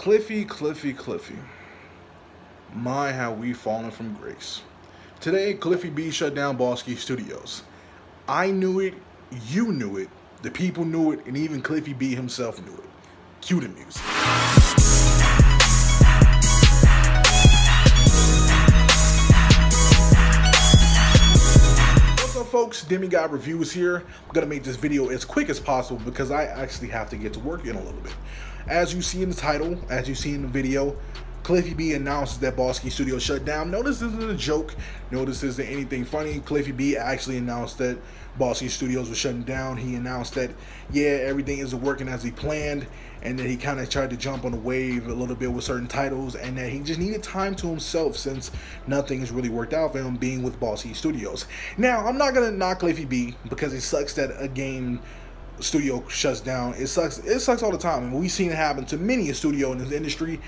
Cliffy, Cliffy, Cliffy. My, how we've fallen from grace. Today, Cliffy B shut down Bosskey Studios. I knew it, you knew it, the people knew it, and even Cliffy B himself knew it. Cue the music. Folks, Demigod Reviews here. I'm gonna make this video as quick as possible because I actually have to get to work in a little bit. As you see in the title, as you see in the video, Cliffy B announces that Bosskey Studios shut down. Notice this isn't a joke. Notice this isn't anything funny. Cliffy B actually announced that Bosskey Studios was shutting down. He announced that, yeah, everything isn't working as he planned, and that he kind of tried to jump on the wave a little bit with certain titles, and that he just needed time to himself since nothing has really worked out for him being with Bosskey Studios. Now, I'm not going to knock Cliffy B because it sucks that a game studio shuts down. It sucks. It sucks all the time, and we've seen it happen to many a studio in this industry.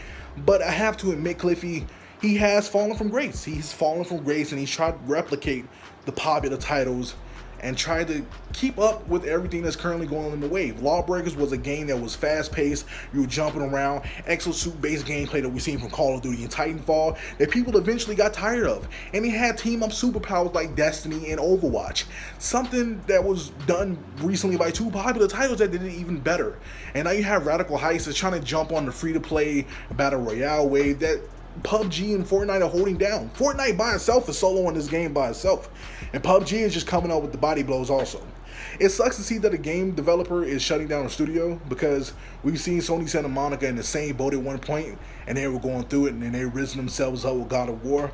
But I have to admit, Cliffy, he has fallen from grace. He's fallen from grace, and he's tried to replicate the popular titles and tried to keep up with everything that's currently going on in the wave. Lawbreakers was a game that was fast-paced, you were jumping around, exosuit-based gameplay that we've seen from Call of Duty and Titanfall that people eventually got tired of. And he had team-up superpowers like Destiny and Overwatch. Something that was done recently by two popular titles that did it even better. And now you have Radical Heights that's trying to jump on the free-to-play Battle Royale wave that PUBG and Fortnite are holding down. Fortnite by itself is solo in this game by itself. And PUBG is just coming out with the body blows also. It sucks to see that a game developer is shutting down a studio because we've seen Sony Santa Monica in the same boat at one point and they were going through it and then they risen themselves up with God of War.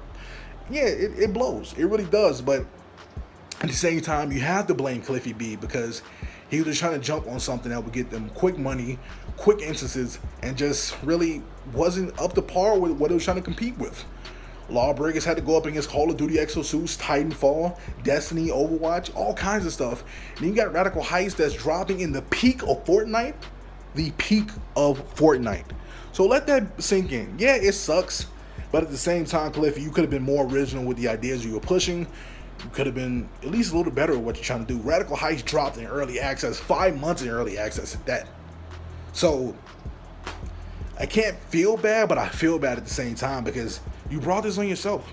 Yeah, it, it blows. It really does. But at the same time, you have to blame Cliffy B because he was just trying to jump on something that would get them quick money, quick instances, and just really wasn't up to par with what it was trying to compete with. Lawbreakers had to go up against Call of Duty Exosuits, Titanfall, Destiny, Overwatch, all kinds of stuff. And then you got Radical Heights that's dropping in the peak of Fortnite. The peak of Fortnite. So let that sink in. Yeah, it sucks. But at the same time, Cliff, you could have been more original with the ideas you were pushing. You could have been at least a little better at what you're trying to do. Radical Heights dropped in early access, five months in early access at that. So I can't feel bad, but I feel bad at the same time because you brought this on yourself.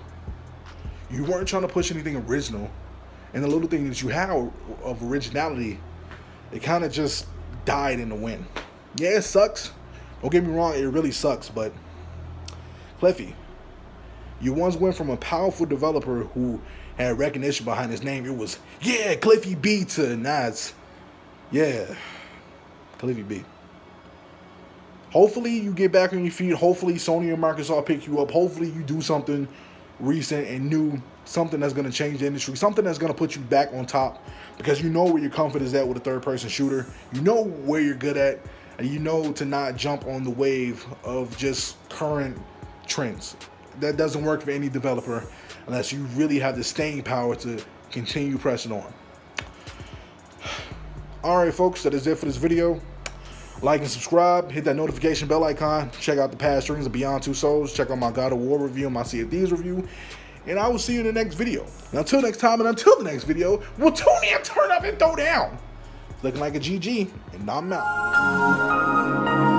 You weren't trying to push anything original. And the little thing that you have of originality, it kind of just died in the wind. Yeah, it sucks. Don't get me wrong, it really sucks, but Cliffy, you once went from a powerful developer who had recognition behind his name. It was, yeah, Cliffy B to Nas. Yeah, Cliffy B. Hopefully you get back on your feet. Hopefully Sony and Microsoft pick you up. Hopefully you do something recent and new, something that's going to change the industry, something that's going to put you back on top because you know where your comfort is at with a third person shooter. You know where you're good at and you know to not jump on the wave of just current trends. That doesn't work for any developer unless you really have the staying power to continue pressing on. All right, folks, that is it for this video. Like and subscribe. Hit that notification bell icon. Check out the past streams of Beyond Two Souls. Check out my God of War review and my Sea of Thieves review. And I will see you in the next video. And until next time and until the next video, we'll tune in, turn up, and throw down. Looking like a GG, and I'm out.